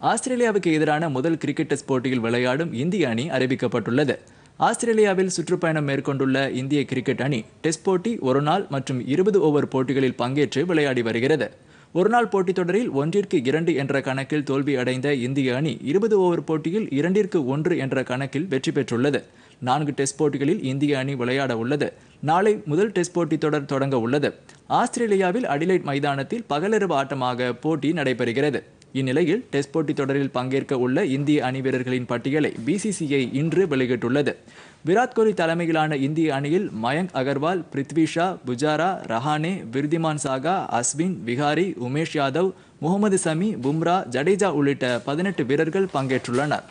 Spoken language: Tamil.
ஆஸ்திரேலியாவுக்கு எதிரான முதல் கிரிக்கெட் டெஸ்ட் போட்டியில் விளையாடும் இந்திய அணி அறிவிக்கப்பட்டுள்ளது. ஆஸ்திரேலியாவில் சுற்றுப்பயணம் மேற்கொண்டுள்ள இந்திய கிரிக்கெட் அணி டெஸ்ட் போட்டி ஒரு நாள் மற்றும் இருபது ஓவர் போட்டிகளில் பங்கேற்று விளையாடி வருகிறது. ஒருநாள் போட்டித் தொடரில் ஒன்றிற்கு இரண்டு என்ற கணக்கில் தோல்வி அடைந்த இந்திய அணி இருபது ஓவர் போட்டியில் இரண்டிற்கு ஒன்று என்ற கணக்கில் வெற்றி பெற்றுள்ளது. நான்கு டெஸ்ட் போட்டிகளில் இந்திய அணி விளையாட உள்ளது. நாளை முதல் டெஸ்ட் போட்டி தொடர் தொடங்க உள்ளது. ஆஸ்திரேலியாவில் அடிலைட் மைதானத்தில் பகலிரவு ஆட்டமாக போட்டி நடைபெறுகிறது. இந்நிலையில் டெஸ்ட் போட்டி தொடரில் பங்கேற்க உள்ள இந்திய அணி வீரர்களின் பட்டியலை பிசிசிஐ இன்று வெளியிட்டுள்ளது. விராட் கோலி தலைமையிலான இந்திய அணியில் மயங்க் அகர்வால் பிருத்வி ஷா புஜாரா ரஹானே விருதிமான் சாகா அஸ்வின் விகாரி உமேஷ் யாதவ் முகமது சமி பும்ரா ஜடேஜா உள்ளிட்ட பதினெட்டு வீரர்கள் பங்கேற்றுள்ளனர்.